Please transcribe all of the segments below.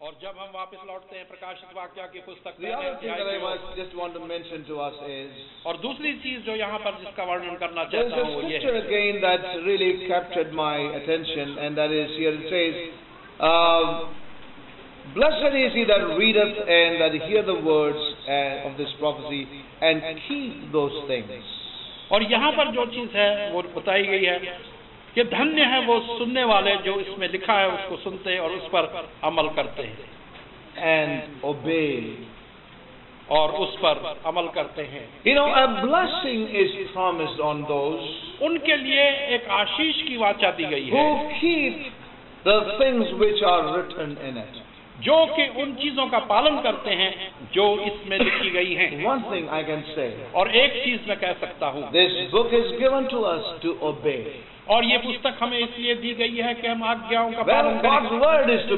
chapter 1. और जब हम वापस लौटते हैं प्रकाशित वाक्या की पुस्तक is और दूसरी चीज़ जो यहाँ पर जिसका वर्णन करना चाहता हूँ ये है um, Blessed is he that readeth and that hear the words uh, of this prophecy and keep those things. और यहाँ पर जो चीज़ है वो बताई गई है कि धन्य है वो सुनने वाले जो इसमें लिखा है उसको सुनते हैं और उस पर अमल करते हैं। एंड ओबे और उस पर अमल करते हैं। You know a blessing is promise on those उनके लिए एक आशीष की वाचा दी गई है। Keep the things which are written in it जो कि उन चीज़ों का पालन करते हैं जो इसमें लिखी गई हैं। One thing I can say और एक चीज़ मैं कह सकता हूँ। This book is given to us to obey और ये पुस्तक हमें इसलिए दी गई है कि हम आज्ञाओं का पालन वर्ड इज़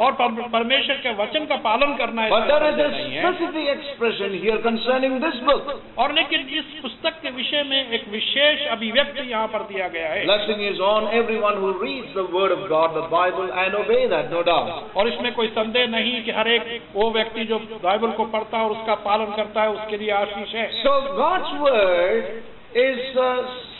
और परमेश्वर के वचन का पालन करना है। Expression here concerning this book और लेकिन इस पुस्तक के विषय में एक विशेष अभिव्यक्ति यहाँ पर दिया गया है। Blessing is on every one read the word of God Bible and obey that no doubt और इसमें कोई संदेह नहीं कि हर एक वो व्यक्ति जो बाइबल को पढ़ता है और उसका पालन करता है उसके लिए आशीष है। So God's word is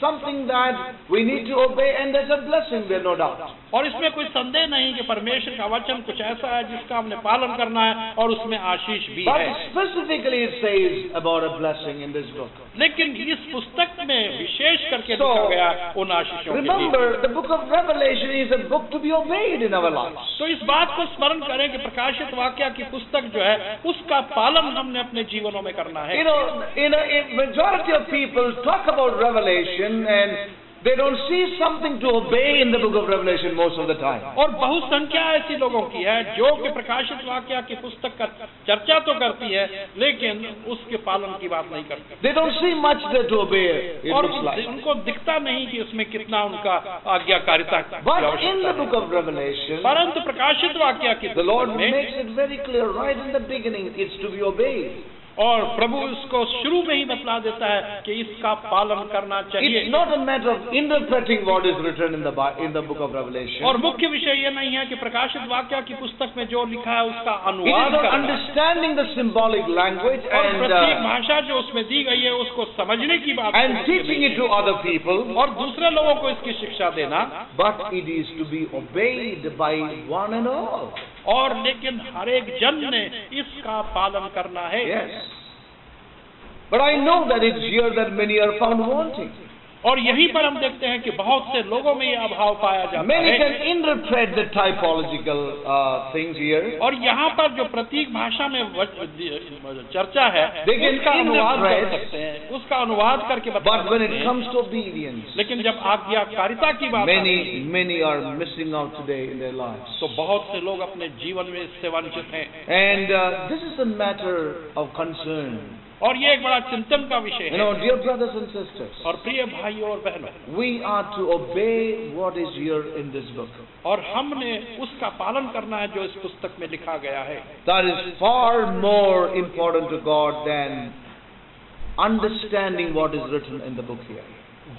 something that we need to obey, and there's a blessing there, no doubt. और इसमें कोई संदेह नहीं कि परमेश्वर का वचन कुछ ऐसा है जिसका हमने पालन करना है और उसमें आशीष भी But है specifically it says about a blessing in this book. लेकिन इस पुस्तक में विशेष करके So, लिखा गया है उन आशीषों Remember, the book of Revelation is a book to be obeyed in our lives. तो इस बात को स्मरण करें कि प्रकाशित वाक्य की पुस्तक जो है उसका पालन हमने अपने जीवनों में करना है You know, in a, in majority of people talk about Revelation and they don't see something to obey in the book of Revelation most of the time. और बहुत संख्या ऐसी लोगों की है जो कि प्रकाशित वाक्य की पुस्तक का चर्चा तो करती है लेकिन उसके पालन की बात नहीं करती They don't see much there to obey, it और looks like. उनको दिखता नहीं कि उसमें कितना उनका आज्ञाकारिता But in the book of Revelation, परंतु प्रकाशित वाक्य की the Lord makes it very clear right in the beginning, it's to be obeyed. और प्रभु इसको शुरू में ही बतला देता है कि इसका पालन करना चाहिए। Not in the book of Revelation और मुख्य विषय यह नहीं है कि प्रकाशित वाक्य की पुस्तक में जो लिखा है उसका अनुवाद understanding the symbolic language and भाषा जो उसमें दी गई है उसको समझने की बात and teaching it to other people और दूसरे लोगों को इसकी शिक्षा देना। But it is to be obeyed by one and all और लेकिन हर एक जन ने इसका पालन करना है। But I know that is clear that many are found wanting और यही पर हम देखते हैं कि बहुत से लोगों में यह अभाव पाया जाता है। और यहाँ पर जो प्रतीक भाषा में चर्चा है इनका अनुवाद कर सकते हैं। उसका अनुवाद करके बताएँ लेकिन जब आज्ञाकारिता की बात many many are missing out today in their life तो बहुत से लोग अपने जीवन में इससे वंचित हैं। And this is a matter of concern और ये एक बड़ा चिंतन का विषय है। और प्रिय भाइयों और बहनों we are to obey what is here in this book और हमने उसका पालन करना है जो इस पुस्तक में लिखा गया है। That is far more important God than understanding what is written in the book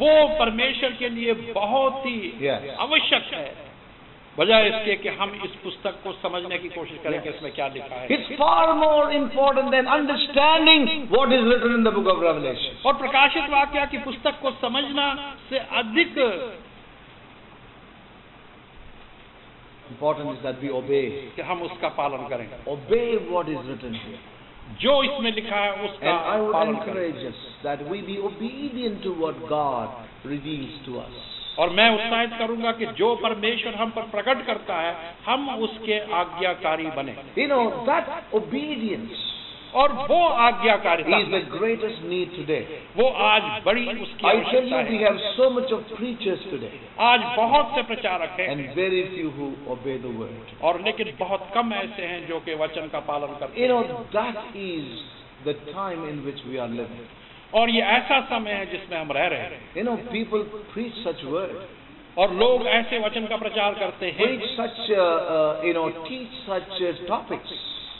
वो परमेश्वर के लिए बहुत ही yes. आवश्यक है। बजाय इसके कि हम इस पुस्तक को समझने की कोशिश करें कि इसमें क्या लिखा है। It's far more important than understanding what is written in the book of Revelation और प्रकाशित वाक्य की पुस्तक को समझना से अधिक इंपॉर्टेंट इज़ दैट वी ओबे कि हम उसका पालन करें। ओबे व्हाट इज़ रिटन हियर जो इसमें लिखा है उसका पालन करें। That we be obedient to what God reveals to us और मैं उत्साहित करूँगा कि जो परमेश्वर हम पर प्रकट करता है हम उसके आज्ञाकारी बने। इन नो दैट ओबीडियंस और वो आज्ञाकारी is the greatest need today वो आज बड़ी उसकी so much of preachers today आज बहुत से प्रचारक हैं। And very few who obey the word और लेकिन बहुत कम ऐसे हैं जो कि वचन का पालन करते हैं you know that is the time in which we are living और ये ऐसा समय है जिसमें हम रह रहे हैं। You know people preach such word और लोग ऐसे वचन का प्रचार करते हैं। Such you know teach such topics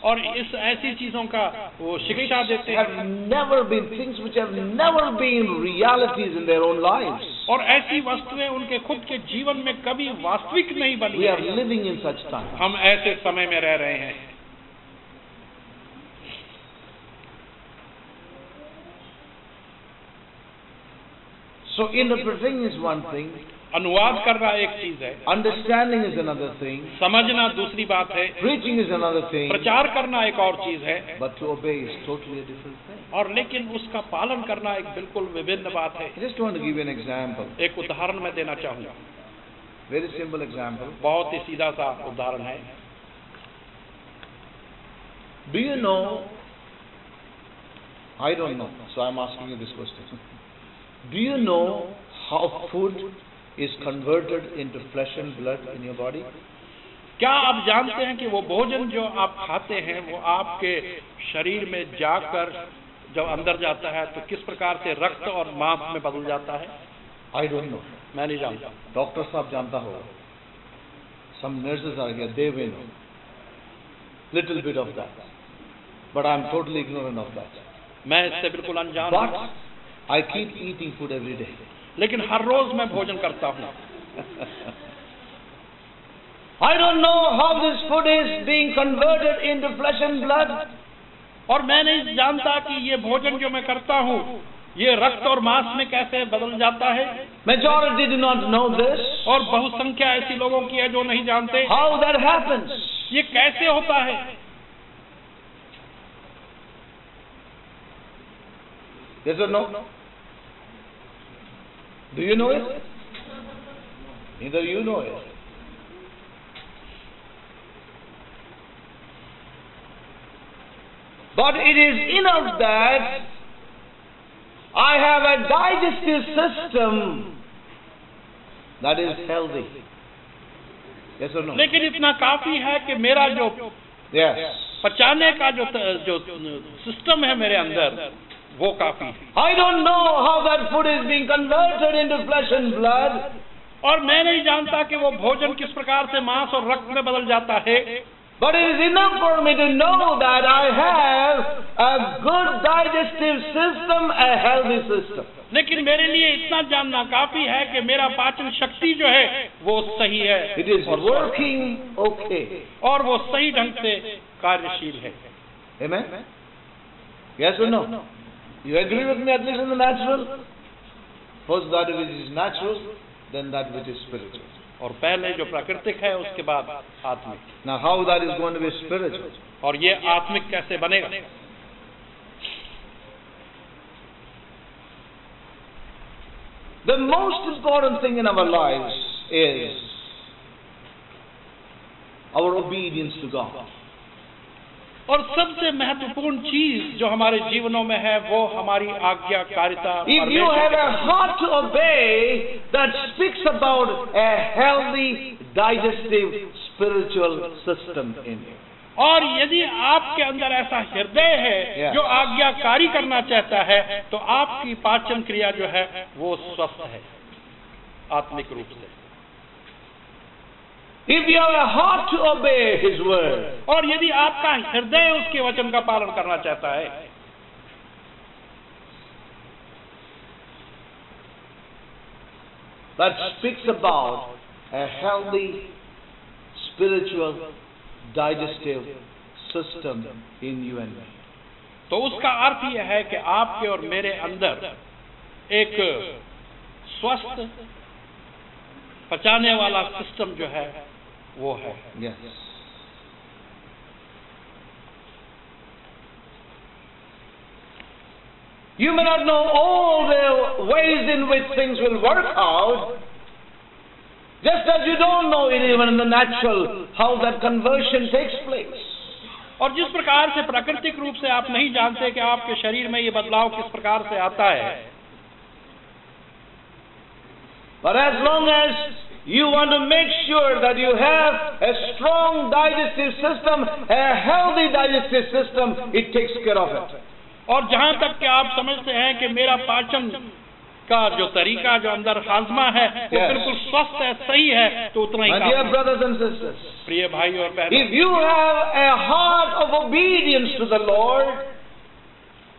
और इस ऐसी चीज़ों का वो शिक्षा देते हैं। Never been things which have never been realities in their own lives और ऐसी वस्तुएँ उनके खुद के जीवन में कभी वास्तविक नहीं बनी हम ऐसे समय में रह रहे हैं। So interpreting is one thing. अनुवाद करना एक चीज़ है। अंडरस्टैंडिंग इज़ अनदर थिंग समझना दूसरी बात है। प्रीचिंग इज़ अनदर थिंग प्रचार करना एक और चीज़ है। But to obey is totally different thing और लेकिन उसका पालन करना एक बिल्कुल विभिन्न बात है। Just want give an example एक उदाहरण मैं देना चाहूँगा। वेरी सिंपल एग्ज़ाम्पल बहुत ही सीधा सा उदाहरण है। Do you know I don't know so I am asking you this question do you know how food is converted into flesh and blood in your body? क्या आप जानते हैं कि वो भोजन जो आप खाते हैं वो आपके शरीर में जाकर जब अंदर जाता है तो किस प्रकार से रक्त और मांस में बदल जाता है? आई डोंट नो मैं नहीं जानता। डॉक्टर साहब जानता होगा सम नर्सेस आ गया they way know little bit of that but I am totally ignorant of that मैं इससे बिल्कुल अनजान I keep eating food every day. लेकिन हर रोज मैं भोजन करता हूँ। I don't know how this food is being converted in the flesh and blood और मैं नहीं जानता कि ये भोजन जो मैं करता हूँ ये रक्त और मांस में कैसे बदल जाता है। Majority do not know this और बहुसंख्या ऐसी लोगों की है जो नहीं जानते। हाउ दैट हैपन्स ये कैसे होता है? No no do you know it neither you know it But it is enough that I have a digestive system that is healthy. Yes or no? लेकिन इतना काफी है कि मेरा जो Yes. पचाने का जो जो सिस्टम है मेरे अंदर वो काफ़ी I don't know how that food is being converted into flesh and blood और मैं नहीं जानता कि वो भोजन किस प्रकार से मांस और रक्त में बदल जाता है। But is in for me to know that I have a good digestive system a healthy system लेकिन मेरे लिए इतना जानना काफ़ी है कि मेरा पाचन शक्ति जो है वो सही है इट इज़ वर्किंग ओके और वो सही ढंग से कार्यशील है। You agree with me at least in the natural? First that which is natural, then that which is spiritual. और पहले जो प्राकृतिक है उसके बाद आत्मिक Now how that is going to be spiritual? और ये आत्मिक कैसे बनेगा The most important thing in our lives is our obedience to God. और सबसे महत्वपूर्ण चीज़ जो हमारे जीवनों में है वो हमारी आज्ञाकारिता you परमेश्वर have के a heart to obey, that speaks about a healthy, digestive, spiritual system और यदि आपके अंदर ऐसा हृदय है Yeah. जो आज्ञाकारी करना चाहता है तो आपकी पाचन क्रिया जो है वो स्वस्थ है आत्मिक रूप से If you have a heart to obey His word, और यदि आपका हृदय उसके वचन का पालन करना चाहता है that speaks about a healthy, spiritual, digestive system in you and me. तो उसका अर्थ यह है कि आपके और मेरे अंदर एक स्वस्थ पचाने वाला सिस्टम जो है वो है Yes. You may not know all the ways in which things will work out, just as you don't know it even in the natural how that conversion takes place. और जिस प्रकार से प्राकृतिक रूप से आप नहीं जानते कि आपके शरीर में ये बदलाव किस प्रकार से आता है But as long as you want to make sure that you have a strong digestive system, a healthy digestive system, it takes care of it. और जहां तक कि आप समझते हैं कि मेरा पाचन का जो तरीका जो अंदर हाजमा है वो Yes. बिल्कुल स्वस्थ है सही है तो उतना ही My काफी dear है। brothers and sisters, प्रिय भाई और बहनों if you have a heart of obedience to the Lord,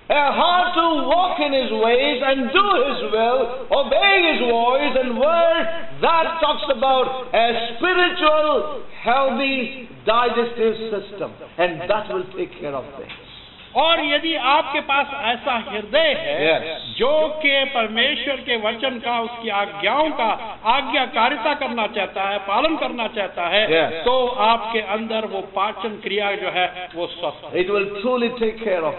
A heart to walk in His ways and do His will, obey His voice, and word that talks about a spiritual, healthy, digestive system. And that will take care of things. और यदि आपके पास ऐसा हृदय है Yes. जो कि परमेश्वर के वचन का उसकी आज्ञाओं का आज्ञाकारिता करना चाहता है पालन करना चाहता है Yes. तो आपके अंदर वो पाचन क्रिया जो है वो स्वस्थ है It will truly take care of.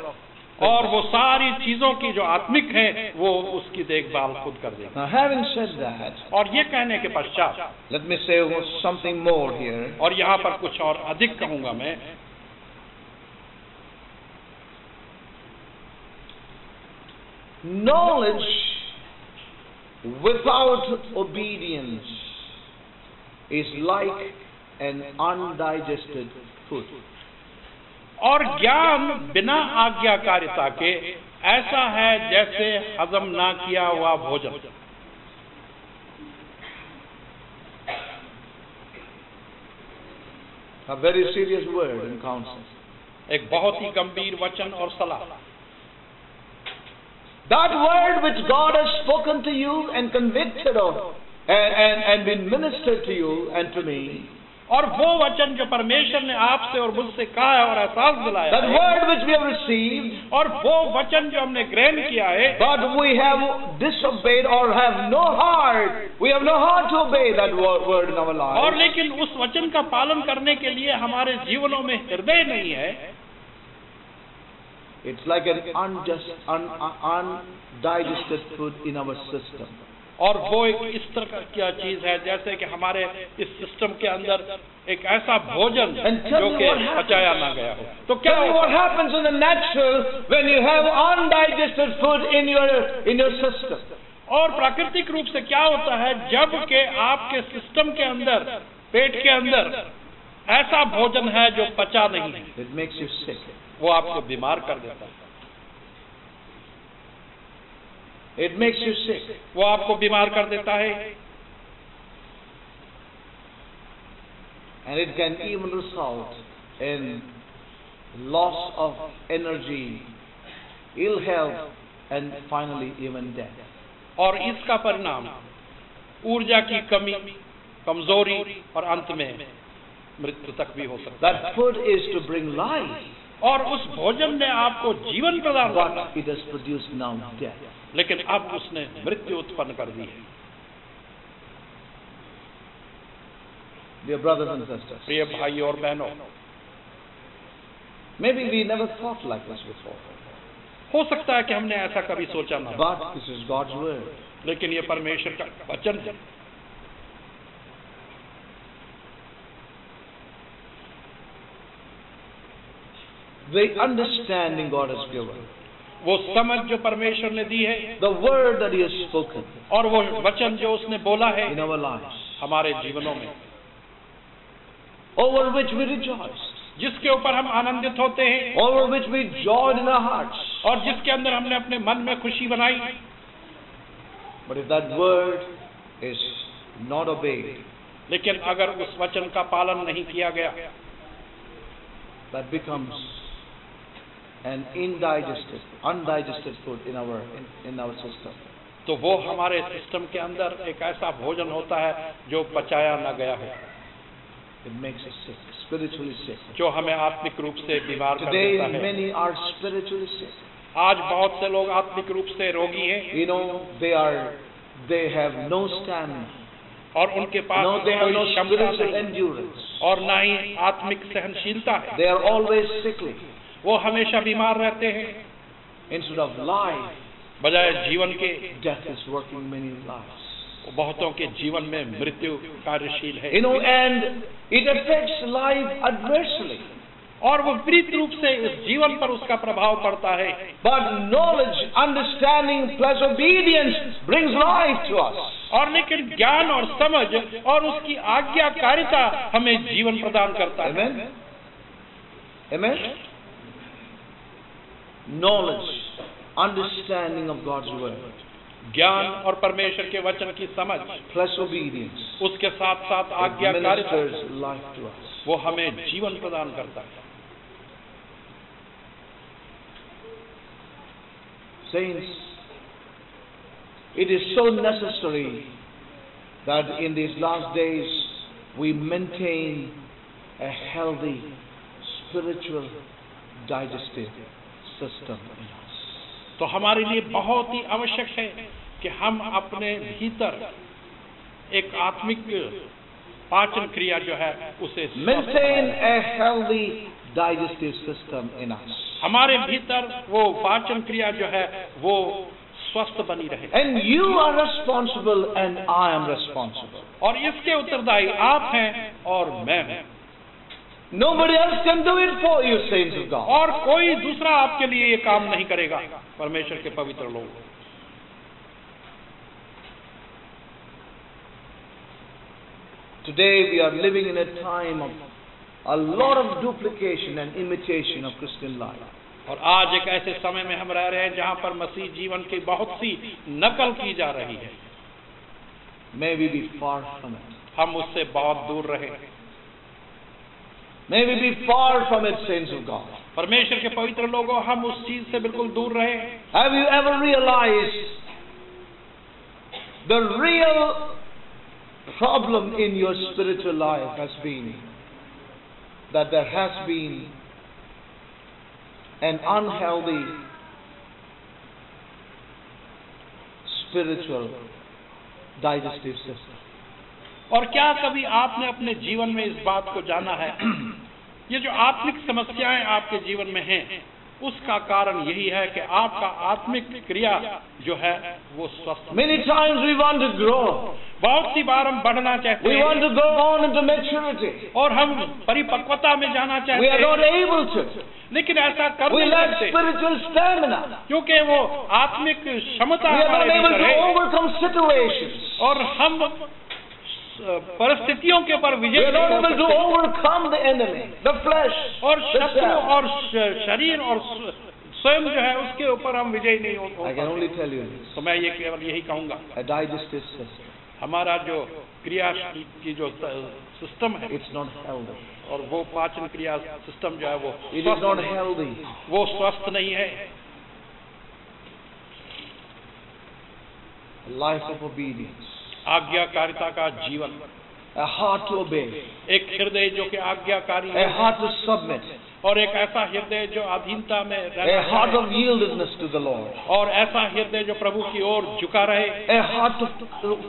और वो सारी चीज़ों की जो आत्मिक है वो उसकी देखभाल खुद कर देगा। और ये कहने के पश्चात समथिंग मोर हियर और यहाँ पर कुछ और अधिक कहूँगा मैं। Knowledge without obedience is like an undigested food और ज्ञान बिना आज्ञाकारिता के ऐसा है जैसे हजम ना किया हुआ भोजन A very serious word in counsel. एक बहुत ही गंभीर वचन और सलाह That word which God has spoken to you and convicted of and, and, and been ministered to you and to me, और वो वचन जो परमेश्वर ने आपसे और मुझसे कहा है और एहसास दिलाया that और वो वचन जो हमने ग्रहण किया है बट वी हैव डिसोबेड और have no heart we have no heart to obey that word in our life और लेकिन उस वचन का पालन करने के लिए हमारे जीवनों में हृदय नहीं है। It's like an unjust undigested food in our system और वो एक इस तरह की चीज़ है जैसे कि हमारे इस सिस्टम के अंदर एक ऐसा भोजन जो कि पचाया ना गया हो तो क्या what है? happens in the natural when you have undigested food in your in your system. और प्राकृतिक रूप से क्या होता है जब के आपके सिस्टम के अंदर पेट के अंदर ऐसा भोजन है जो पचा नहीं है. वो आपको बीमार कर देता है It makes you sick. वो आपको बीमार कर देता है And it can even result in loss of energy, ill health, and finally even death. और इसका परिणाम ऊर्जा की कमी कमज़ोरी और अंत में मृत्यु तक भी हो सकता है That food is to bring life, और उस भोजन ने आपको जीवन प्रदान किया लेकिन अब उसने मृत्यु उत्पन्न कर दी है। प्रिय भाई और बहनों maybe we never thought like हो सकता है कि हमने ऐसा कभी सोचा ना but this is God's word लेकिन ये परमेश्वर का वचन The understanding God has given, वो समझ जो परमेश्वर ने दी है the word that He has spoken और वो वचन जो उसने बोला है in our lives, हमारे जीवनों में over which we rejoiced, जिसके ऊपर हम आनंदित होते हैं over which we joyed in our hearts. और जिसके अंदर हमने अपने मन में खुशी बनाई But if that word is not obeyed, लेकिन अगर उस वचन का पालन नहीं किया गया that becomes an indigested, undigested food in our in, in our system. तो वो हमारे सिस्टम के अंदर एक ऐसा भोजन होता है जो पचाया ना गया हो It makes us sick, spiritually sick. जो हमें आत्मिक रूप से बीमार कर Today, देता है many are spiritually sick. आज बहुत से लोग आत्मिक रूप से रोगी हैं You know, they are, they have no stamina. और उनके पास No, they have no spiritual endurance. और ना ही आत्मिक सहनशीलता है They are always sickly. वो हमेशा बीमार रहते हैं। Instead ऑफ़ लाइफ बजाय जीवन के death is working many lives. बहुतों के जीवन में मृत्यु कार्यशील है। You know and it affects life adversely और विपरीत रूप से इस जीवन पर उसका प्रभाव पड़ता है। But knowledge understanding plus obedience brings life to us और लेकिन ज्ञान और समझ और उसकी आज्ञाकारिता हमें जीवन प्रदान करता है। Knowledge, understanding of God's word, ज्ञान और परमेश्वर के वचन की समझ plus obedience, उसके साथ साथ it आज्ञाकारिता ministers life to us. वो हमें जीवन प्रदान करता है Saints, it is so necessary that in these last days we maintain a healthy spiritual digestive Us. तो हमारे लिए बहुत ही आवश्यक है कि हम अपने भीतर एक आत्मिक पाचन क्रिया जो है उसे Maintain a healthy digestive system in us. हमारे भीतर वो पाचन क्रिया जो है वो स्वस्थ बनी रहे And you are responsible and I am responsible. और इसके उत्तरदायी आप हैं और मैं हूँ Nobody else can do it for you, saints of God. और कोई दूसरा आपके लिए ये काम नहीं करेगा परमेश्वर के पवित्र लोग Today we are living in a time of a lot of duplication and imitation of Christian life. और आज एक ऐसे समय में हम रह रहे हैं जहाँ पर मसीह जीवन की बहुत सी नकल की जा रही है May we be far from it. हम उससे बहुत दूर रहे May we be far from it, saints of God. परमेश्वर के पवित्र लोगों हम उस चीज से बिल्कुल दूर रहे Have you ever realized the real problem in your spiritual life has been that there has been an unhealthy spiritual digestive system. और क्या कभी आपने अपने जीवन में इस बात को जाना है ये जो आत्मिक समस्याएँ आपके जीवन में हैं उसका कारण यही है कि आपका आत्मिक क्रिया जो है वो स्वस्थ Many times we want to grow. बहुत सी बार हम बढ़ना चाहते We want हैं to go on into maturity. और हम परिपक्वता में जाना We चाहते are not हैं able to. लेकिन ऐसा कर नहीं सकते spiritual stamina. क्योंकि वो आत्मिक क्षमता We are not हमारे able to है overcome situations. और हम परिस्थितियों के ऊपर विजय और शत्रु और शरीर और स्वयं जो है उसके ऊपर हम विजय नहीं होते तो मैं ये केवल यही कहूँगा। हमारा जो क्रिया की जो सिस्टम है इट्स नॉट हेल्दी और वो पाचन क्रिया सिस्टम जो है वो इट इज़ नॉट हेल्दी वो स्वस्थ नहीं है। लाइफ ऑफ़ ओबीडियंस आज्ञाकारिता का जीवन। हाथ ओबे एक हृदय जो कि आज्ञाकारी हाथ सब में और एक ऐसा हृदय जो अधीनता में रहे heart of yieldness to the Lord और ऐसा हृदय जो प्रभु की ओर झुका रहे। ए हार्ट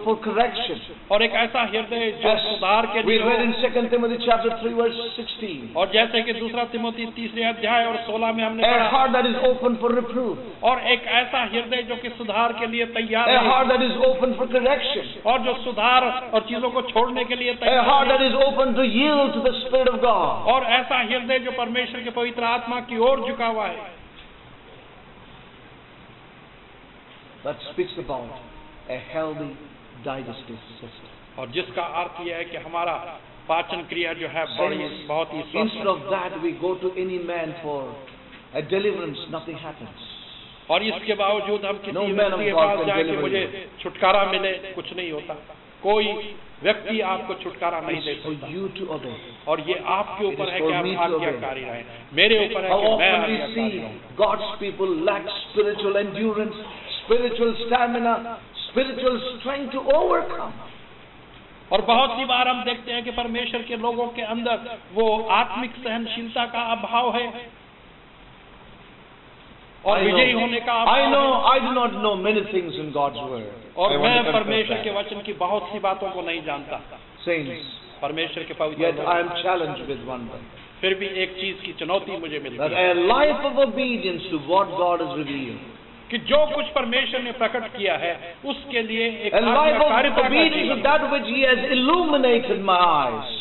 फॉर करेक्शन और एक ऐसा हृदय जो सुधार के लिए in second Timothy chapter 3 verse 16 और जैसे कि दूसरा तिमोथी तीसरे अध्याय और 16 में हमने heart that is open for reprove और एक ऐसा हृदय जो कि सुधार के लिए तैयार है। Heart that is open for correction और जो सुधार और चीज़ों को छोड़ने के लिए तैयार heart that is open to yield to the spirit और ऐसा हृदय जो परमेश्वर के पवित्र आत्मा की ओर झुका हुआ है That speaks about a healthy digestive system. और जिसका अर्थ यह है कि हमारा पाचन क्रिया जो है बड़ी बहुत ही Instead of that, we go to any man for a deliverance, nothing happens. और इसके बावजूद हम किसी No व्यक्ति के पास जाए कि मुझे छुटकारा मिले कुछ नहीं होता कोई व्यक्ति आपको छुटकारा नहीं दे सकता। और ये आपके ऊपर है कि आप आज्ञाकारी रहें। मेरे ऊपर है God's people lack spiritual stamina spiritual strength to overcome और बहुत सी बार हम देखते हैं कि परमेश्वर के लोगों के अंदर वो आत्मिक सहनशीलता का अभाव है। और विजयी होने का I know I do not know many things in God's word और मैं परमेश्वर के वचन की बहुत सी बातों को नहीं जानता। सेंस परमेश्वर के पवित्र yes I am challenge with one फिर भी एक चीज़ की चुनौती मुझे मिलती है। Life of obedience to what God is revealed कि जो कुछ परमेश्वर ने प्रकट किया है उसके लिए एक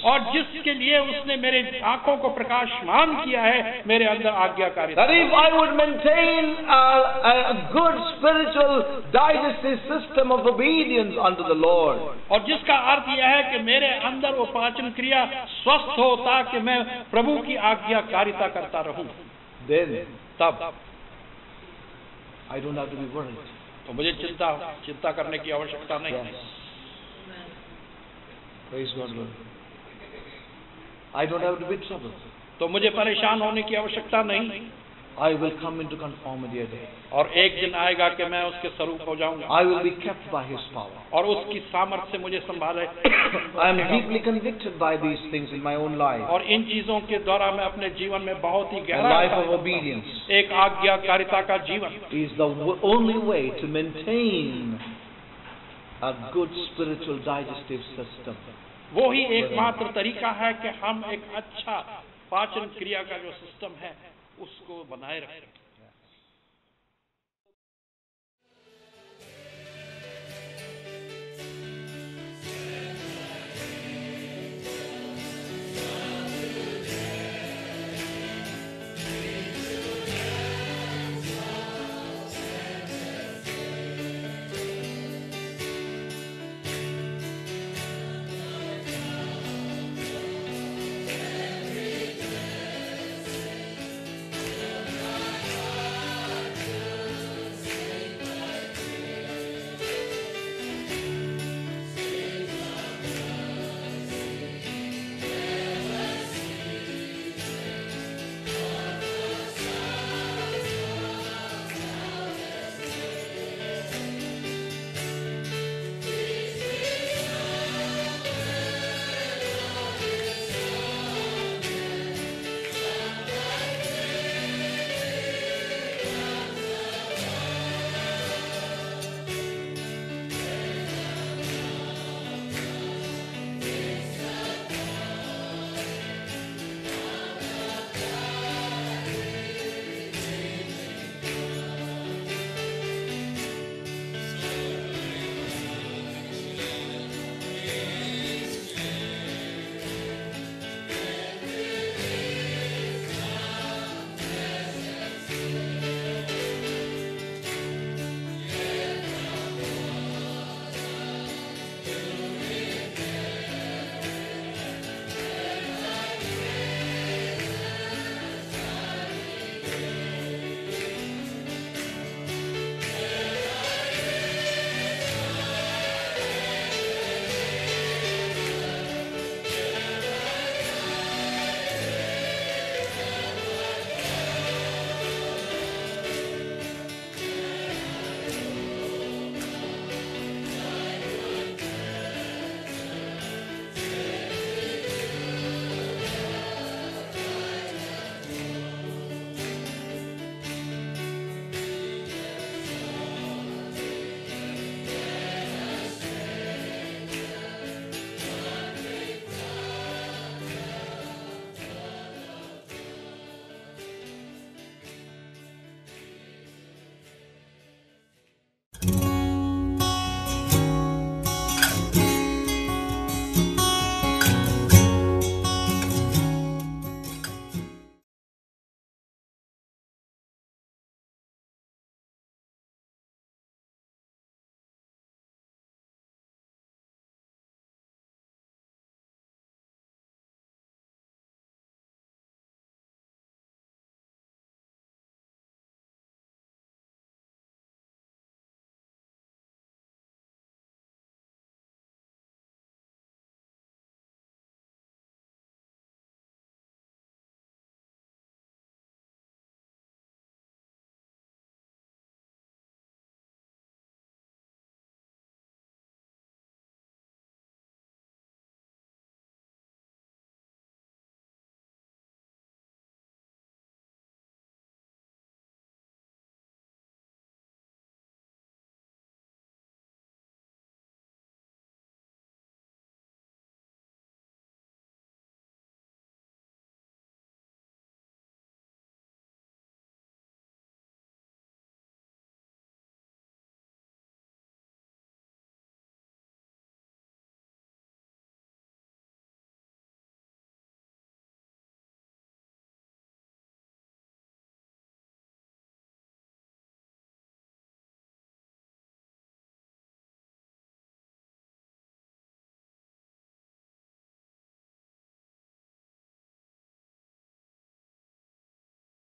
और जिसके लिए उसने मेरे आँखों को प्रकाशमान किया है मेरे अंदर आज्ञाकारी लॉर्ड और जिसका अर्थ यह है कि मेरे अंदर वो पाचन क्रिया स्वस्थ हो ताकि मैं प्रभु की आज्ञाकारिता करता रहूँ। देन तब I don't have to be worried. तो मुझे चिंता चिंता करने की आवश्यकता नहीं है Praise God, Lord. I don't have to be troubled. तो मुझे परेशान होने की आवश्यकता नहीं I will come into conformity again. और एक दिन आएगा कि मैं उसके स्वरूप हो जाऊंगा I will be kept by His power. और उसकी सामर्थ्य से मुझे संभाले I am deeply convicted by these things in my own life. और इन चीजों के द्वारा मैं अपने जीवन में बहुत ही A गहरा life of एहसास करता हूं। obedience एक आज्ञाकारिता का जीवन is the w- only way to maintain a good spiritual digestive system. वो ही एकमात्र तरीका है कि हम एक अच्छा पाचन क्रिया का जो सिस्टम है उसको बनाए रखें।